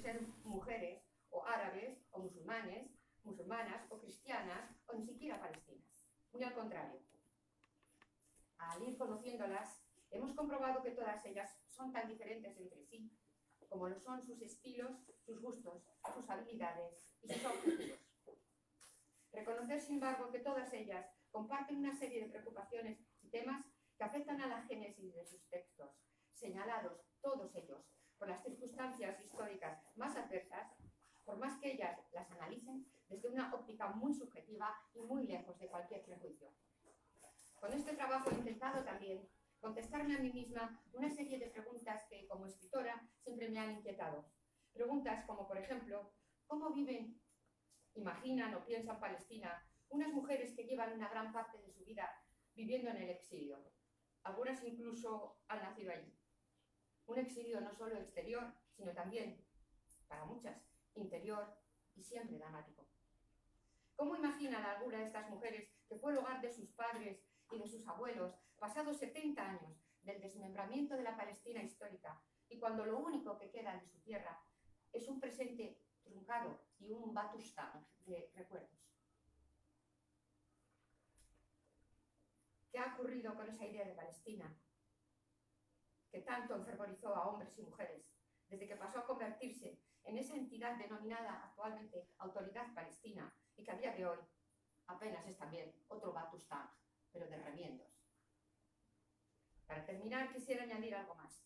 ser mujeres o árabes o musulmanes, musulmanas o cristianas o ni siquiera palestinas. Muy al contrario. Al ir conociéndolas, hemos comprobado que todas ellas son tan diferentes entre sí como lo son sus estilos, sus gustos, sus habilidades y sus objetivos. Reconocer, sin embargo, que todas ellas comparten una serie de preocupaciones y temas que afectan a la génesis de sus textos, señalados todos ellos por las circunstancias históricas más adversas, por más que ellas las analicen desde una óptica muy subjetiva y muy lejos de cualquier prejuicio. Con este trabajo he intentado también contestarme a mí misma una serie de preguntas que, como escritora, siempre me han inquietado. Preguntas como, por ejemplo, ¿cómo viven, imaginan o piensan Palestina unas mujeres que llevan una gran parte de su vida viviendo en el exilio? Algunas incluso han nacido allí. Un exilio no solo exterior, sino también, para muchas, interior y siempre dramático. ¿Cómo imaginan alguna de estas mujeres que fue el hogar de sus padres y de sus abuelos, pasados 70 años del desmembramiento de la Palestina histórica, y cuando lo único que queda de su tierra es un presente truncado y un batustán de recuerdos? ¿Qué ha ocurrido con esa idea de Palestina? Tanto enfervorizó a hombres y mujeres, desde que pasó a convertirse en esa entidad denominada actualmente Autoridad Palestina y que a día de hoy apenas es también otro Batustán, pero de remiendos. Para terminar, quisiera añadir algo más.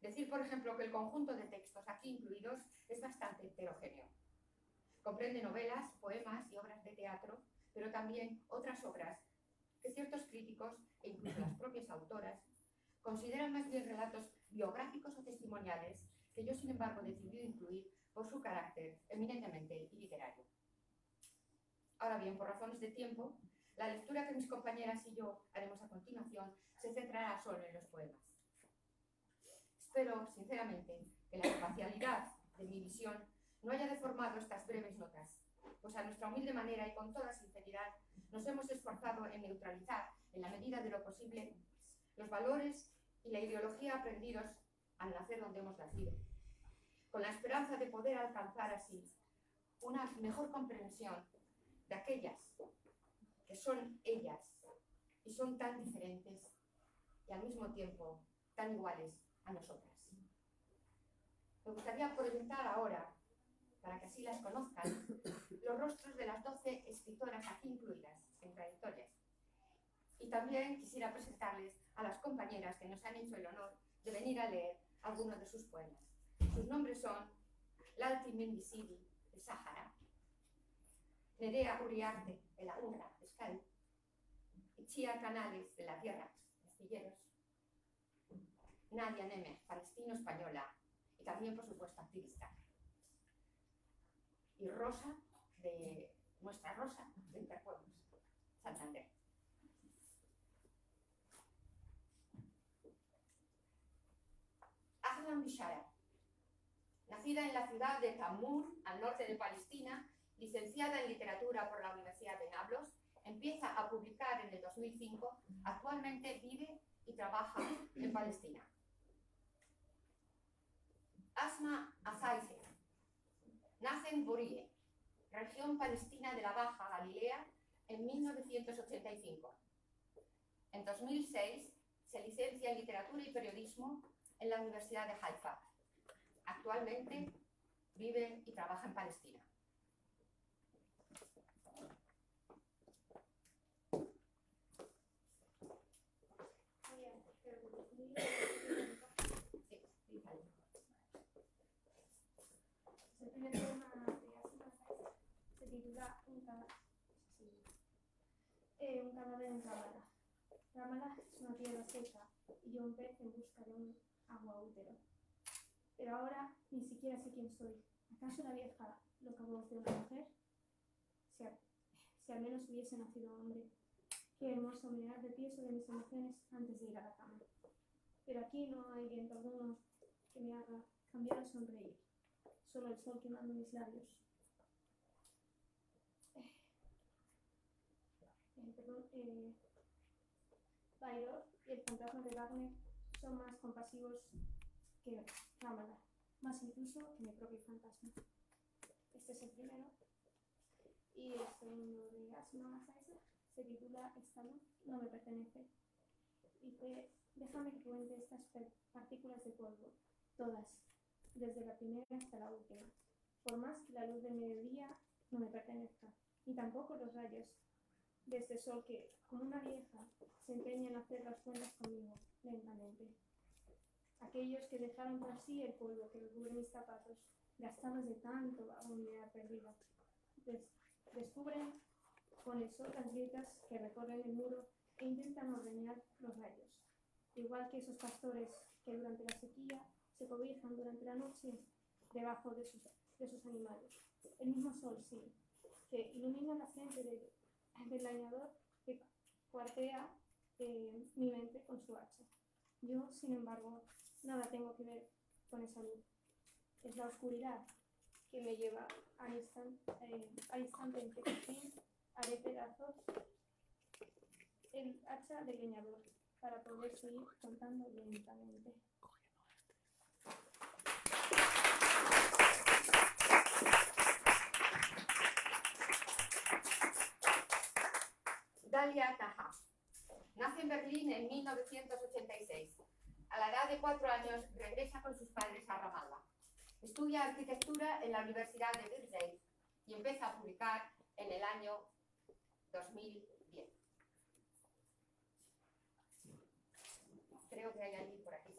Decir, por ejemplo, que el conjunto de textos aquí incluidos es bastante heterogéneo. Comprende novelas, poemas y obras de teatro, pero también otras obras que ciertos críticos, e incluso las propias autoras, consideran más bien relatos biográficos o testimoniales que yo, sin embargo, he decidido incluir por su carácter eminentemente literario. Ahora bien, por razones de tiempo, la lectura que mis compañeras y yo haremos a continuación se centrará solo en los poemas. Espero, sinceramente, que la imparcialidad de mi visión no haya deformado estas breves notas, pues a nuestra humilde manera y con toda sinceridad nos hemos esforzado en neutralizar, en la medida de lo posible, los valores y la ideología aprendidos al nacer donde hemos nacido, con la esperanza de poder alcanzar así una mejor comprensión de aquellas que son ellas y son tan diferentes y al mismo tiempo tan iguales a nosotras. Me gustaría presentar ahora, para que así las conozcan, los rostros de las doce escritoras aquí incluidas en trayectorias. También quisiera presentarles a las compañeras que nos han hecho el honor de venir a leer algunos de sus poemas. Sus nombres son Lalti Mendisidi, de Sahara, Nerea Uriarte, de la UNRWA, y Chia Canales, de la Tierra, Astilleros, Nadia Neme, palestino-española, y también, por supuesto, activista. Y Rosa, de nuestra Rosa, de Interpueblos, Santander. Bishara, nacida en la ciudad de Tamur, al norte de Palestina, licenciada en literatura por la Universidad de Nablus, empieza a publicar en el 2005, actualmente vive y trabaja en Palestina. Asma Azaize nace en Borie, región palestina de la Baja Galilea, en 1985. En 2006 se licencia en literatura y periodismo en la Universidad de Haifa. Actualmente vive y trabaja en Palestina. Eh, un cadáver en Ramala. Ramala es una tierra seca y yo un pez en busca de un agua útero. Pero ahora ni siquiera sé quién soy. ¿Acaso la vieja lo voz de una mujer? Si, si al menos hubiese nacido hombre. Qué hermoso mirar de pie sobre mis emociones antes de ir a la cama. Pero aquí no hay viento alguno que me haga cambiar a sonreír. Solo el sol quemando mis labios. Eh, perdón, eh, y el fantasma de Wagner son más compasivos que Ramala. más incluso que mi propio fantasma. Este es el primero. Y el segundo de Asma Masaisa se titula Esta luz no me pertenece. Dice, déjame que cuente estas partículas de polvo, todas, desde la primera hasta la última. Por más que la luz del mediodía no me pertenezca, ni tampoco los rayos de este sol que, como una vieja, se empeña en hacer las cuentas conmigo, lentamente. Aquellos que dejaron por sí el polvo que recubre mis zapatos, gastados de tanto agonía perdida, descubren con eso las grietas que recorren el muro e intentan ordeñar los rayos. Igual que esos pastores que durante la sequía se cobijan durante la noche debajo de sus, de sus animales. El mismo sol, sí, que ilumina la frente del, del leñador que cuartea mi mente con su hacha. Yo, sin embargo, nada tengo que ver con esa luz. Es la oscuridad que me lleva al instante, eh, al instante en que por fin haré pedazos el hacha del leñador para poder seguir contando lentamente. Dalia Taha. Nace en Berlín en 1986. A la edad de cuatro años regresa con sus padres a Ramallah. Estudia arquitectura en la Universidad de Birzeit y empieza a publicar en el año 2010. Creo que hay alguien por aquí.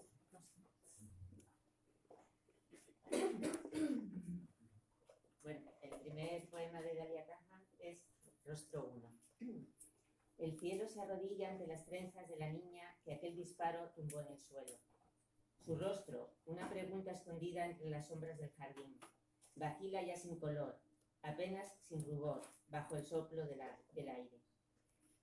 Bueno, el primer poema de Dalia Caja es Rostro 1. El cielo se arrodilla ante las trenzas de la niña que aquel disparo tumbó en el suelo. Su rostro, una pregunta escondida entre las sombras del jardín, vacila ya sin color, apenas sin rubor, bajo el soplo del aire.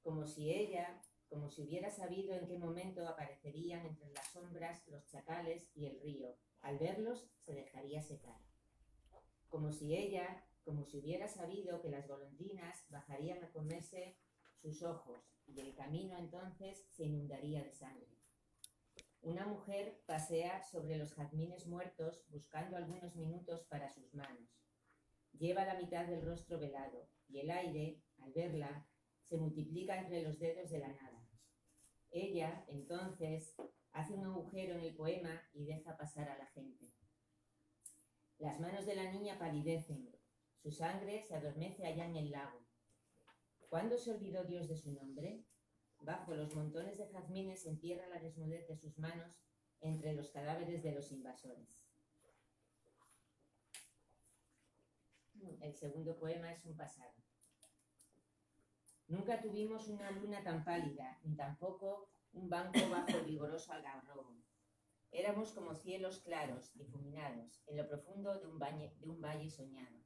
Como si ella, como si hubiera sabido en qué momento aparecerían entre las sombras los chacales y el río, al verlos se dejaría secar. Como si ella, como si hubiera sabido que las golondrinas bajarían a comerse sus ojos, y el camino entonces se inundaría de sangre. Una mujer pasea sobre los jazmines muertos buscando algunos minutos para sus manos. Lleva la mitad del rostro velado y el aire, al verla, se multiplica entre los dedos de la nada. Ella, entonces, hace un agujero en el poema y deja pasar a la gente. Las manos de la niña palidecen, su sangre se adormece allá en el lago. ¿Cuándo se olvidó Dios de su nombre? Bajo los montones de jazmines entierra la desnudez de sus manos entre los cadáveres de los invasores. El segundo poema es un pasado. Nunca tuvimos una luna tan pálida, ni tampoco un banco bajo vigoroso algarrobo. Éramos como cielos claros, difuminados, en lo profundo de un, de un valle soñado.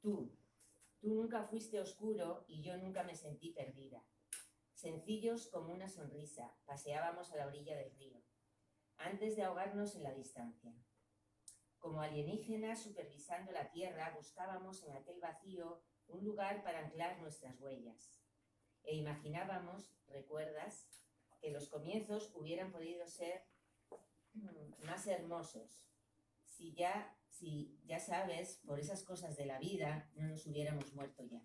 Tú, Tú nunca fuiste oscuro y yo nunca me sentí perdida. Sencillos como una sonrisa, paseábamos a la orilla del río, antes de ahogarnos en la distancia. Como alienígenas supervisando la tierra, buscábamos en aquel vacío un lugar para anclar nuestras huellas. E imaginábamos, recuerdas, que los comienzos hubieran podido ser más hermosos si ya si, ya sabes, por esas cosas de la vida, no nos hubiéramos muerto ya.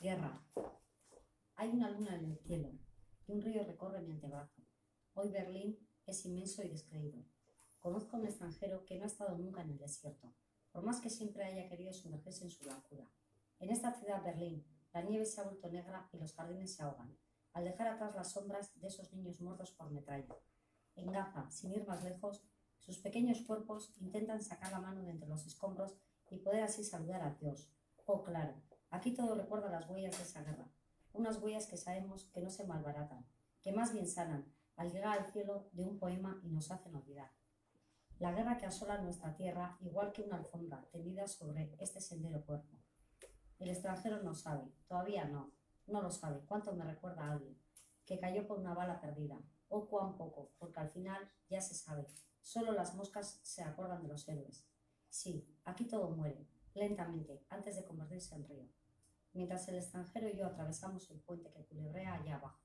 Guerra. Hay una luna en el cielo y un río recorre mi antebrazo. Hoy Berlín es inmenso y descreído. Conozco a un extranjero que no ha estado nunca en el desierto, por más que siempre haya querido sumergirse en su blancura. En esta ciudad, Berlín, la nieve se ha vuelto negra y los jardines se ahogan, al dejar atrás las sombras de esos niños muertos por metralla. En Gaza, sin ir más lejos, sus pequeños cuerpos intentan sacar la mano de entre los escombros y poder así saludar a Dios. Oh, claro, aquí todo recuerda las huellas de esa guerra, unas huellas que sabemos que no se malbaratan, que más bien sanan al llegar al cielo de un poema y nos hacen olvidar. La guerra que asola nuestra tierra, igual que una alfombra tendida sobre este sendero cuerpo. El extranjero no sabe, todavía no, no lo sabe, cuánto me recuerda a alguien que cayó por una bala perdida, o cuán poco, porque al final ya se sabe, solo las moscas se acuerdan de los héroes. Sí, aquí todo muere, lentamente, antes de convertirse en río. mientras el extranjero y yo atravesamos el puente que culebrea allá abajo.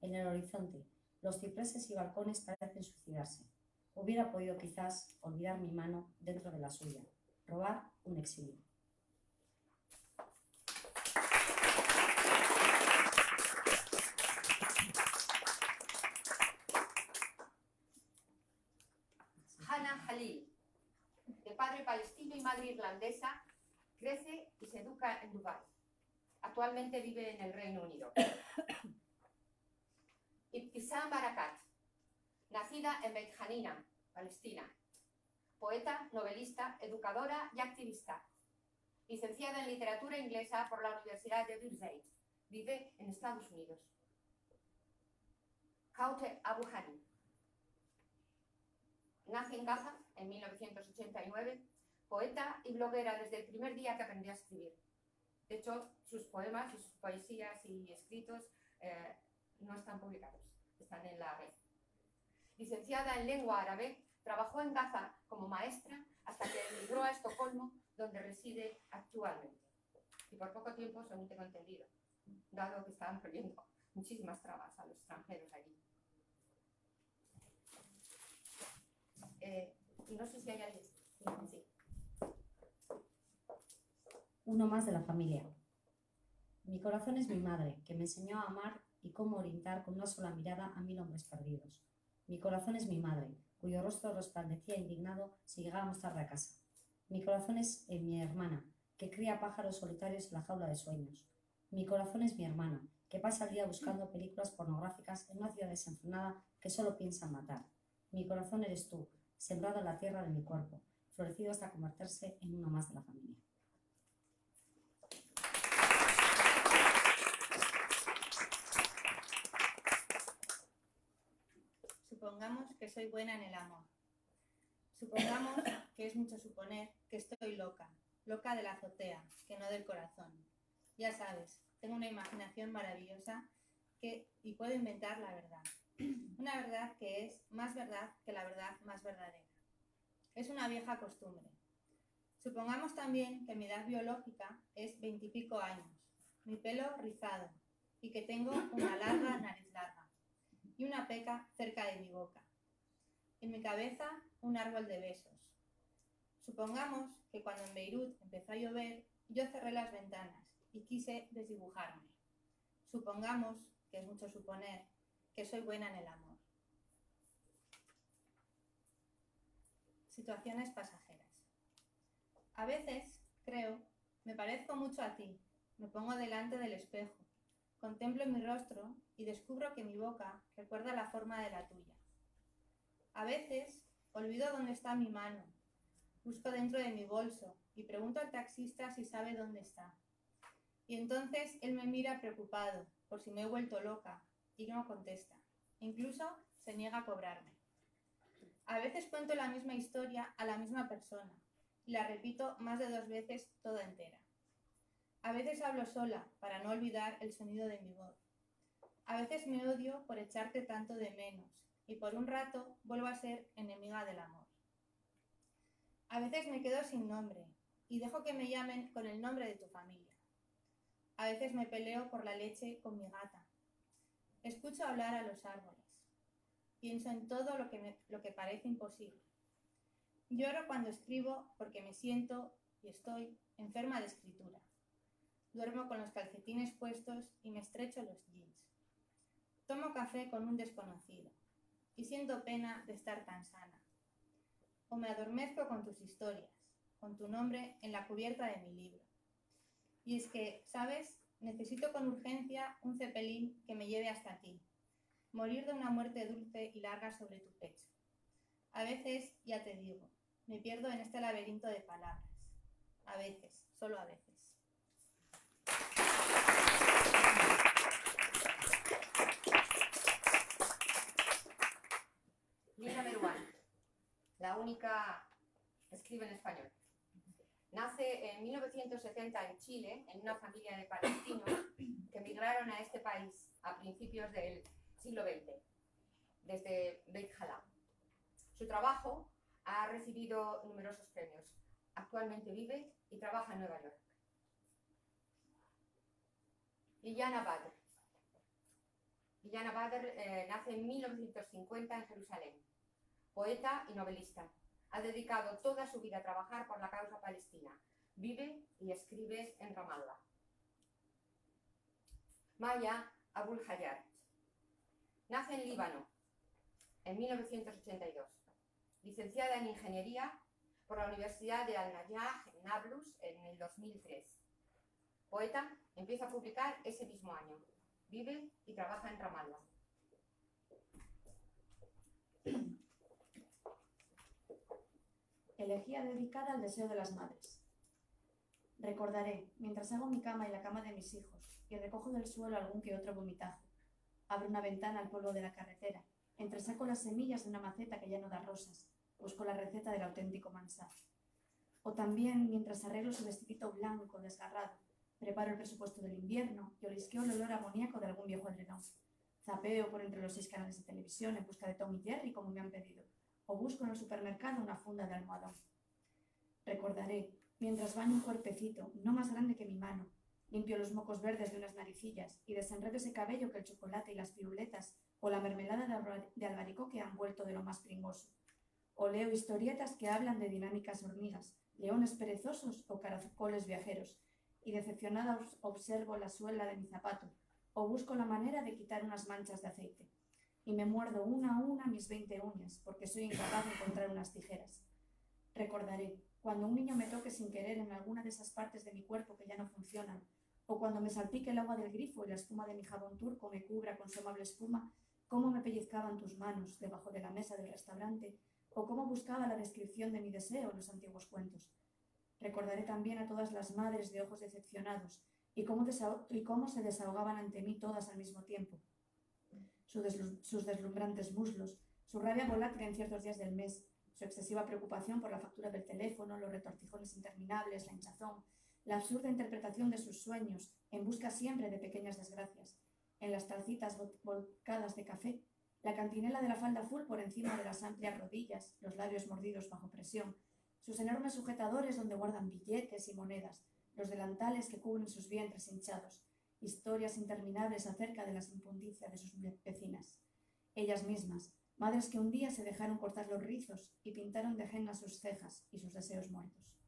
En el horizonte, los cipreses y balcones parecen suicidarse. Hubiera podido quizás olvidar mi mano dentro de la suya, robar un exilio. Hannah Halil, de padre palestino y madre irlandesa, crece y se educa en Dubái. Actualmente vive en el Reino Unido. Ibtisam Barakat, nacida en Beit Hanina, Palestina. Poeta, novelista, educadora y activista. Licenciada en literatura inglesa por la Universidad de Birzeit. Vive en Estados Unidos. Kaute Abu Hani, Nace en Gaza en 1989, poeta y bloguera desde el primer día que aprendió a escribir. De hecho, sus poemas, sus poesías y escritos eh, no están publicados, están en la red. Licenciada en lengua árabe, trabajó en Gaza como maestra hasta que emigró a Estocolmo, donde reside actualmente. Y por poco tiempo, según tengo entendido, dado que estaban poniendo muchísimas trabas a los extranjeros allí. Eh, no sé si hay alguien. Sí. Uno más de la familia. Mi corazón es mi madre, que me enseñó a amar y cómo orientar con una sola mirada a mil hombres perdidos. Mi corazón es mi madre, cuyo rostro resplandecía indignado si llegábamos tarde a casa. Mi corazón es eh, mi hermana, que cría pájaros solitarios en la jaula de sueños. Mi corazón es mi hermana, que pasa el día buscando películas pornográficas en una ciudad desenfrenada que solo piensa en matar. Mi corazón eres tú, sembrado en la tierra de mi cuerpo, florecido hasta convertirse en uno más de la familia. Supongamos que soy buena en el amor. Supongamos que es mucho suponer que estoy loca, loca de la azotea, que no del corazón. Ya sabes, tengo una imaginación maravillosa que, y puedo inventar la verdad. Una verdad que es más verdad que la verdad más verdadera. Es una vieja costumbre. Supongamos también que mi edad biológica es veintipico años, mi pelo rizado y que tengo una larga nariz larga y una peca cerca de mi boca. En mi cabeza un árbol de besos. Supongamos que cuando en Beirut empezó a llover, yo cerré las ventanas y quise desdibujarme. Supongamos, que es mucho suponer, que soy buena en el amor. Situaciones pasajeras. A veces, creo, me parezco mucho a ti. Me pongo delante del espejo, contemplo mi rostro y descubro que mi boca recuerda la forma de la tuya. A veces, olvido dónde está mi mano. Busco dentro de mi bolso y pregunto al taxista si sabe dónde está. Y entonces él me mira preocupado por si me he vuelto loca y no contesta. Incluso se niega a cobrarme. A veces cuento la misma historia a la misma persona y la repito más de dos veces toda entera. A veces hablo sola para no olvidar el sonido de mi voz. A veces me odio por echarte tanto de menos y por un rato vuelvo a ser enemiga del amor. A veces me quedo sin nombre y dejo que me llamen con el nombre de tu familia. A veces me peleo por la leche con mi gata. Escucho hablar a los árboles. Pienso en todo lo que, me, lo que parece imposible. Lloro cuando escribo porque me siento y estoy enferma de escritura. Duermo con los calcetines puestos y me estrecho los jeans. Tomo café con un desconocido y siento pena de estar tan sana. O me adormezco con tus historias, con tu nombre en la cubierta de mi libro. Y es que, ¿sabes? Necesito con urgencia un cepelín que me lleve hasta ti. Morir de una muerte dulce y larga sobre tu pecho. A veces, ya te digo, me pierdo en este laberinto de palabras. A veces, solo a veces. Única escribe en español. Nace en 1970 en Chile, en una familia de palestinos que emigraron a este país a principios del siglo XX, desde Beit Hala. Su trabajo ha recibido numerosos premios. Actualmente vive y trabaja en Nueva York. Liliana Badr. Liliana Badr eh, nace en 1950 en Jerusalén. Poeta y novelista. Ha dedicado toda su vida a trabajar por la causa palestina. Vive y escribe en Ramallah. Maya Abul Hayat. Nace en Líbano en 1982. Licenciada en Ingeniería por la Universidad de Al-Najah en Nablus en el 2003. Poeta, empieza a publicar ese mismo año. Vive y trabaja en Ramallah. Elegía dedicada al deseo de las madres. Recordaré, mientras hago mi cama y la cama de mis hijos, y recojo del suelo algún que otro vomitazo. Abro una ventana al polvo de la carretera, entresaco las semillas de una maceta que ya no da rosas, busco la receta del auténtico mansá. O también, mientras arreglo su vestidito blanco desgarrado, preparo el presupuesto del invierno y olisqueo el olor amoníaco de algún viejo edredón. Zapeo por entre los seis canales de televisión en busca de Tom y Jerry como me han pedido, o busco en el supermercado una funda de almohadón. Recordaré, mientras baño un cuerpecito, no más grande que mi mano, limpio los mocos verdes de unas naricillas y desenredo ese cabello que el chocolate y las piruletas o la mermelada de albaricoque han vuelto de lo más pringoso. O leo historietas que hablan de dinámicas hormigas, leones perezosos o caracoles viajeros, y decepcionada observo la suela de mi zapato, o busco la manera de quitar unas manchas de aceite y me muerdo una a una mis veinte uñas, porque soy incapaz de encontrar unas tijeras. Recordaré, cuando un niño me toque sin querer en alguna de esas partes de mi cuerpo que ya no funcionan, o cuando me salpique el agua del grifo y la espuma de mi jabón turco me cubra con su amable espuma, cómo me pellizcaban tus manos debajo de la mesa del restaurante, o cómo buscaba la descripción de mi deseo en los antiguos cuentos. Recordaré también a todas las madres de ojos decepcionados, y cómo, y cómo se desahogaban ante mí todas al mismo tiempo, sus deslumbrantes muslos, su rabia volátil en ciertos días del mes, su excesiva preocupación por la factura del teléfono, los retortijones interminables, la hinchazón, la absurda interpretación de sus sueños, en busca siempre de pequeñas desgracias, en las tacitas volcadas de café, la cantinela de la falda full por encima de las amplias rodillas, los labios mordidos bajo presión, sus enormes sujetadores donde guardan billetes y monedas, los delantales que cubren sus vientres hinchados, historias interminables acerca de las impundicias de sus vecinas. Ellas mismas, madres que un día se dejaron cortar los rizos y pintaron de henna sus cejas y sus deseos muertos.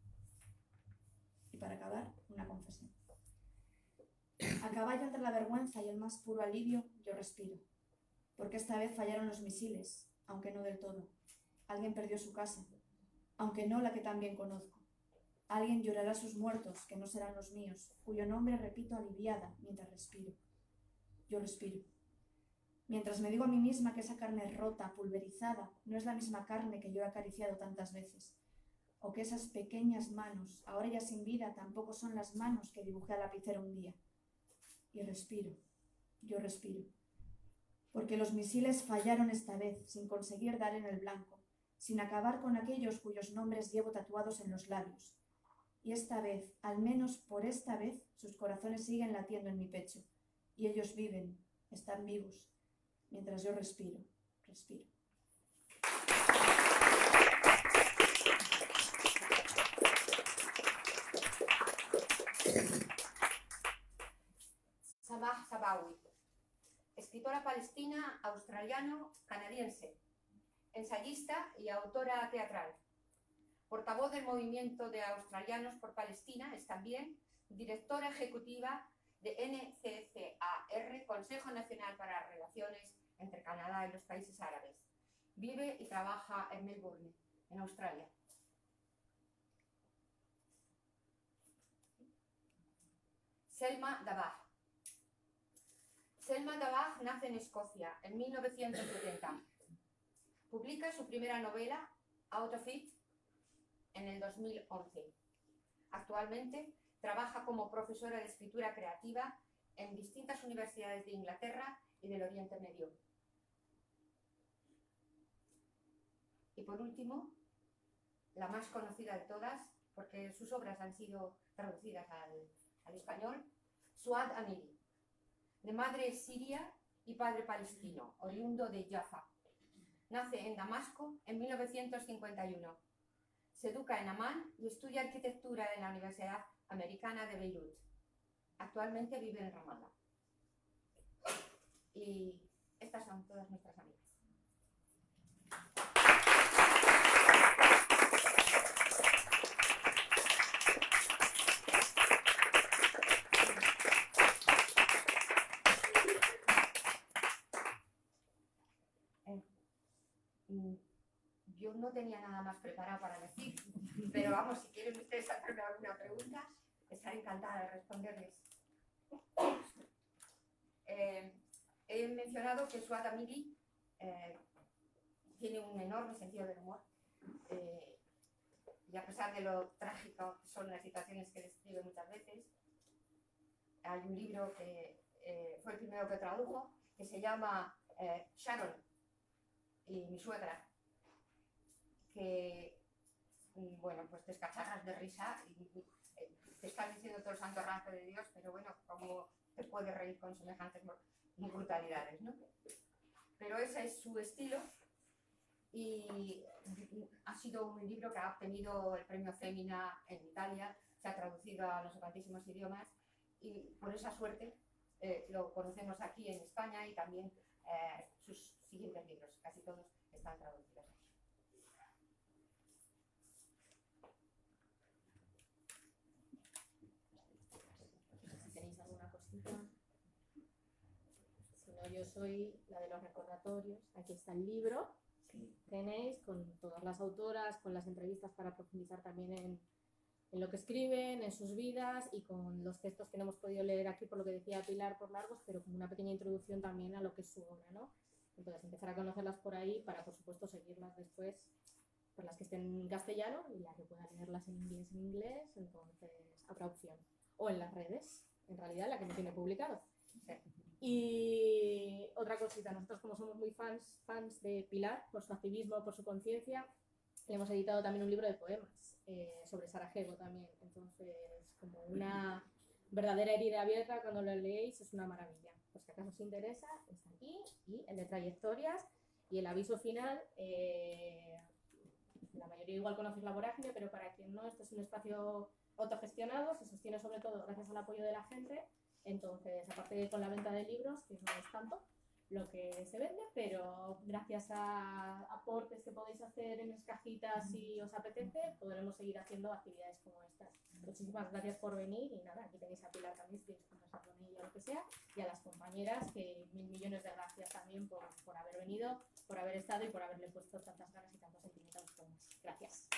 Y para acabar, una confesión. A caballo entre la vergüenza y el más puro alivio, yo respiro. Porque esta vez fallaron los misiles, aunque no del todo. Alguien perdió su casa, aunque no la que también conozco. Alguien llorará sus muertos, que no serán los míos, cuyo nombre repito aliviada mientras respiro. Yo respiro. Mientras me digo a mí misma que esa carne rota, pulverizada, no es la misma carne que yo he acariciado tantas veces, o que esas pequeñas manos, ahora ya sin vida, tampoco son las manos que dibujé a lapicero un día. Y respiro, yo respiro. Porque los misiles fallaron esta vez, sin conseguir dar en el blanco, sin acabar con aquellos cuyos nombres llevo tatuados en los labios, y esta vez, al menos por esta vez, sus corazones siguen latiendo en mi pecho. Y ellos viven, están vivos, mientras yo respiro, respiro. Samah Sabawi, escritora palestina, australiano, canadiense, ensayista y autora teatral portavoz del movimiento de australianos por Palestina, es también directora ejecutiva de NCCAR, Consejo Nacional para Relaciones entre Canadá y los Países Árabes. Vive y trabaja en Melbourne, en Australia. Selma Dabach. Selma Dabach nace en Escocia en 1970. Publica su primera novela, Out of It, en el 2011. Actualmente trabaja como profesora de escritura creativa en distintas universidades de Inglaterra y del Oriente Medio. Y por último, la más conocida de todas, porque sus obras han sido traducidas al, español, Suad Amiri, de madre siria y padre palestino, oriundo de Jaffa. Nace en Damasco en 1951 se educa en Amán y estudia arquitectura en la Universidad Americana de Beirut. Actualmente vive en Ramallah. Y estas son todas nuestras amigas. Eh, Yo no tenía nada más preparado para decir, pero vamos, si quieren ustedes hacerme alguna pregunta, estaré encantada de responderles. Eh, he mencionado que Suat Amiri eh, tiene un enorme sentido del humor eh, y a pesar de lo trágico que son las situaciones que describe muchas veces, hay un libro que eh, fue el primero que tradujo que se llama Sharon y mi suegra, que, mm, bueno, pues te escacharras de risa y eh, te estás diciendo todo el santo rato de Dios, pero bueno, ¿cómo te puedes reír con semejantes br- brutalidades, no? Pero ese es su estilo y ha sido un libro que ha obtenido el premio Femina en Italia, se ha traducido a no sé cuantísimos idiomas y por esa suerte eh, lo conocemos aquí en España y también eh, sus siguientes libros, casi todos están traducidos aquí. si tenéis alguna cosita. Si no, yo soy la de los recordatorios. Aquí está el libro. Tenéis con todas las autoras, con las entrevistas para profundizar también en, en lo que escriben, en sus vidas y con los textos que no hemos podido leer aquí, por lo que decía Pilar, por largos, pero como una pequeña introducción también a lo que es su obra, ¿no? Entonces, empezar a conocerlas por ahí para, por supuesto, seguirlas después, por las que estén en castellano y las que puedan leerlas en inglés, en inglés, entonces habrá opción. O en las redes, en realidad, la que me tiene publicado. Y otra cosita, nosotros como somos muy fans, fans de Pilar, por su activismo, por su conciencia, le hemos editado también un libro de poemas eh, sobre Sarajevo también. Entonces, como una verdadera herida abierta, cuando lo leéis es una maravilla. Por si acaso os interesa, está aquí, y el de trayectorias, y el aviso final, eh, la mayoría igual conocéis la vorágine, pero para quien no, este es un espacio autogestionado, se sostiene sobre todo gracias al apoyo de la gente, entonces, aparte de con la venta de libros, que no es tanto lo que se vende, pero gracias a aportes que podéis hacer en las cajitas si os apetece, podremos seguir haciendo actividades como estas. Muchísimas gracias por venir y nada, aquí tenéis a Pilar también si queréis conversar con ella o lo que sea, y a las compañeras que mil millones de gracias también por, por haber venido, por haber estado y por haberle puesto tantas ganas y tantos sentimientos. Gracias.